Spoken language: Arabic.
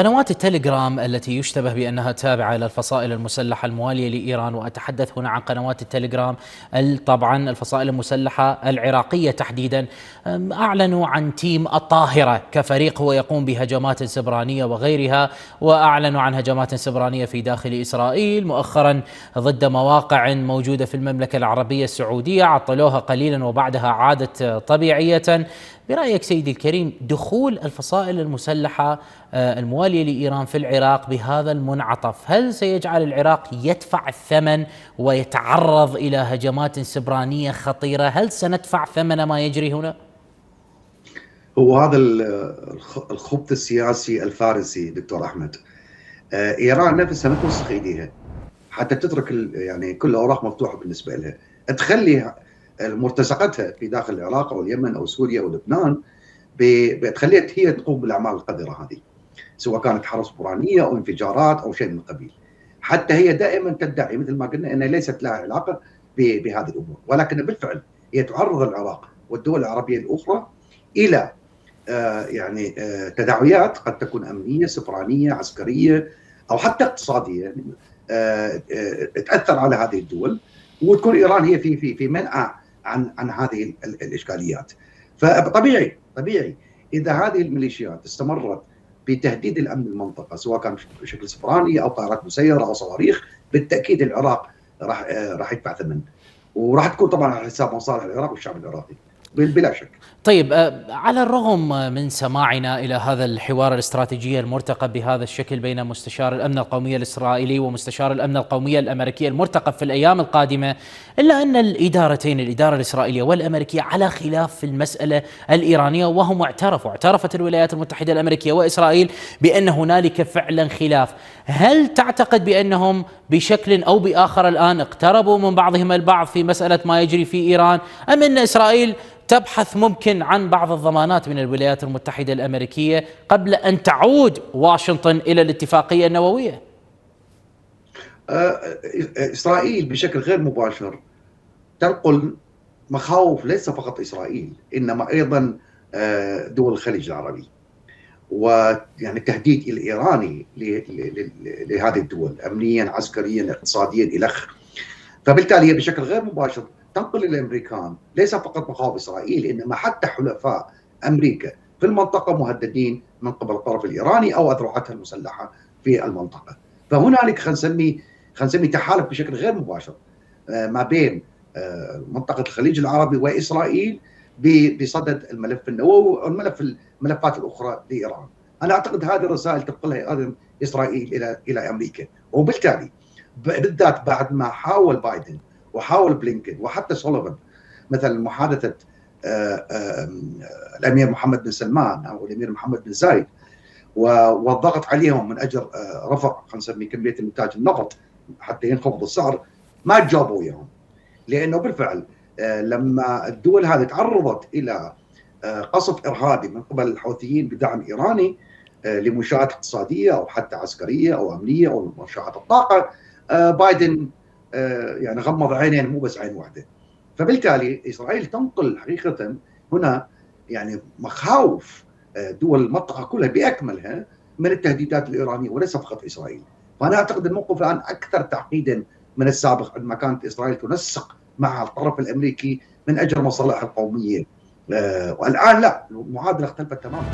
قنوات التليجرام التي يشتبه بأنها تابعة للفصائل المسلحة الموالية لإيران وأتحدث هنا عن قنوات التليجرام طبعا الفصائل المسلحة العراقية تحديدا. أعلنوا عن تيم الطاهرة كفريق هو يقوم بهجمات سبرانية وغيرها وأعلنوا عن هجمات سبرانية في داخل إسرائيل مؤخرا ضد مواقع موجودة في المملكة العربية السعودية. عطلوها قليلا وبعدها عادت طبيعية. برأيك سيدي الكريم دخول الفصائل المسلحة آه، الموالية لإيران في العراق بهذا المنعطف. هل سيجعل العراق يدفع الثمن ويتعرض إلى هجمات سبرانية خطيرة؟ هل سندفع ثمن ما يجري هنا؟ هو هذا الخبط السياسي الفارسي دكتور أحمد. آه، إيران نفسها ما توسخ إيديها. حتى تترك يعني كل الأوراق مفتوحة بالنسبة لها. تخلي مرتزقتها في داخل العراق أو اليمن أو سوريا أو لبنان بتخليها هي تقوم بالأعمال القذرة هذه. سواء كانت حرس برانيه أو انفجارات أو شيء من القبيل حتى هي دائما تدعي مثل ما قلنا إنها ليست لها علاقة بهذه الأمور. ولكن بالفعل هي تعرض العراق والدول العربية الأخرى إلى آه يعني آه تداعيات قد تكون أمنية سفرانية عسكرية أو حتى اقتصادية آه تأثر على هذه الدول. وتكون إيران هي في في في منأى عن عن هذه الإشكاليات. فطبيعي طبيعي إذا هذه الميليشيات استمرت بتهديد الأمن المنطقة سواء كان بشكل سفراني أو طائرات مسيرة أو صواريخ بالتأكيد العراق راح راح يدفع ثمن. وراح تكون طبعا على حساب مصالح العراق والشعب العراقي بلا شك. طيب آه، على الرغم من سماعنا إلى هذا الحوار الاستراتيجي المرتقب بهذا الشكل بين مستشار الأمن القومي الإسرائيلي ومستشار الأمن القومي الأمريكي المرتقب في الأيام القادمة إلا أن الإدارتين الإدارة الإسرائيلية والأمريكية على خلاف في المسألة الإيرانية وهم اعترفوا اعترفت الولايات المتحدة الأمريكية وإسرائيل بأن هنالك فعلا خلاف. هل تعتقد بأنهم بشكل أو بآخر الآن اقتربوا من بعضهم البعض في مسألة ما يجري في إيران أم أن إسرائيل تبحث ممكن عن بعض الضمانات من الولايات المتحدة الأمريكية قبل أن تعود واشنطن إلى الاتفاقية النووية. آه، إسرائيل بشكل غير مباشر تنقل مخاوف ليس فقط إسرائيل إنما أيضا آه، دول الخليج العربي. ويعني التهديد الإيراني لهذه الدول أمنيا عسكريا اقتصاديا إلى فبالتالي هي بشكل غير مباشر تنقل الأمريكان ليس فقط مخاوف إسرائيل إنما حتى حلفاء أمريكا في المنطقة مهددين من قبل الطرف الإيراني أو أذرعتها المسلحة في المنطقة. فهنالك خلينا نسمي خلينا نسمي تحالف بشكل غير مباشر آه، ما بين آه، منطقة الخليج العربي وإسرائيل بصدد الملف النووي والملف الملفات الأخرى لإيران. أنا أعتقد هذه الرسائل تنقلها إسرائيل إلى إلى أمريكا وبالتالي بالذات بعد ما حاول بايدن وحاول بلينكن وحتى سوليفان مثلا محادثة آه، آه، الأمير محمد بن سلمان أو الأمير محمد بن زايد والضغط عليهم من أجل آه، رفع خلينا نسميه كمية إنتاج النفط حتى ينخفض السعر ما جابوا وياهم لأنه بالفعل لما الدول هذه تعرضت إلى قصف إرهابي من قبل الحوثيين بدعم إيراني لمنشات اقتصادية أو حتى عسكرية أو أمنية أو منشات الطاقة بايدن يعني غمض عينين مو بس عين واحدة. فبالتالي إسرائيل تنقل حقيقة هنا يعني مخاوف آه، دول المنطقة كلها بأكملها من التهديدات الإيرانية وليس فقط إسرائيل. فأنا أعتقد الموقف الآن أكثر تعقيدا من السابق عندما كانت إسرائيل تنسق مع الطرف الأمريكي من أجل مصالحها القومية. آه، والآن لا المعادلة اختلفت تماما.